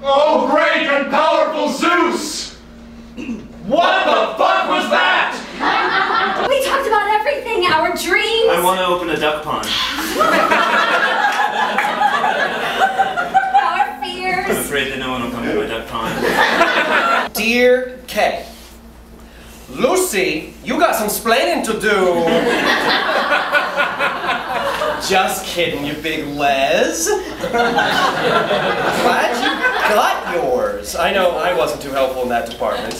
Oh, great and powerful Zeus! What the fuck was that? We talked about everything, our dreams. I want to open a duck pond. our I'm afraid that no one will come to my duck pond. Dear Kay, Lucy, you got some splaining to do. Just kidding, you big les. Glad you got yours. I know I wasn't too helpful in that department.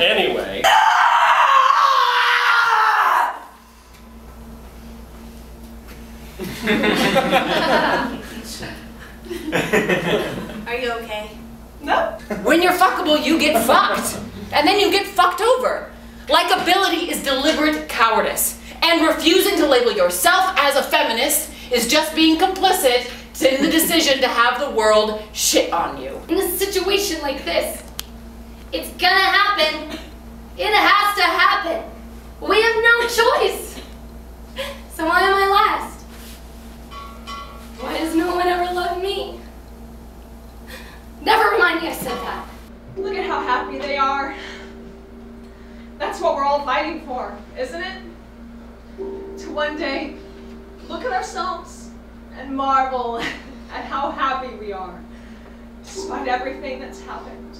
Anyway. Are you okay? No. When you're fuckable, you get fucked. And then you get fucked over. Likability is deliberate cowardice. And refusing to label yourself as a feminist is just being complicit in the decision to have the world shit on you. In a situation like this, it's gonna happen. It has to happen. We have no choice. So why am I last? Why does no one ever love me? Never remind me I said that. Look at how happy they are. What we're all fighting for, isn't it? To one day look at ourselves and marvel at how happy we are, despite everything that's happened.